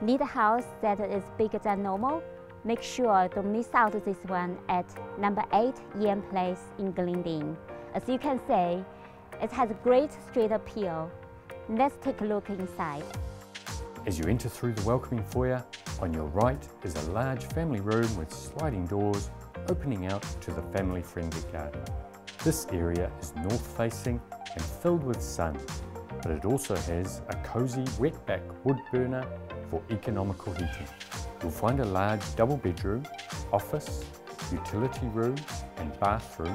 Need a house that is bigger than normal? Make sure don't miss out this one at number 8 Ian Place in Glendene. As you can see, it has a great street appeal. Let's take a look inside. As you enter through the welcoming foyer, on your right is a large family room with sliding doors opening out to the family-friendly garden. This area is north-facing and filled with sun, but it also has a cosy wetback wood burner for economical heating. You'll find a large double bedroom, office, utility room and bathroom,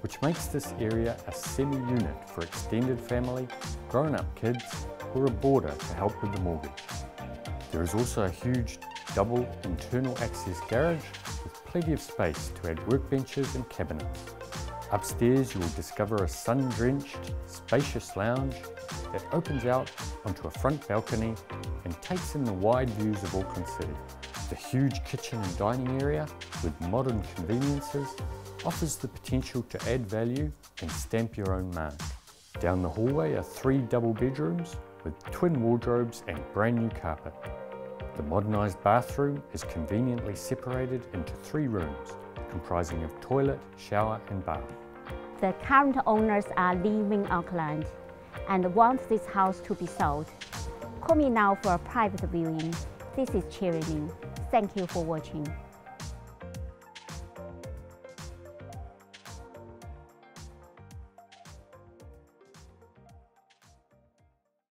which makes this area a semi-unit for extended family, grown-up kids or a boarder to help with the mortgage. There is also a huge double internal access garage with plenty of space to add workbenches and cabinets. Upstairs you will discover a sun-drenched, spacious lounge that opens out onto a front balcony and takes in the wide views of Auckland City. The huge kitchen and dining area with modern conveniences offers the potential to add value and stamp your own mark. Down the hallway are three double bedrooms with twin wardrobes and brand new carpet. The modernised bathroom is conveniently separated into three rooms, comprising of toilet, shower and bath. The current owners are leaving Auckland and want this house to be sold. Call me now for a private viewing. This is Cherry Thank you for watching.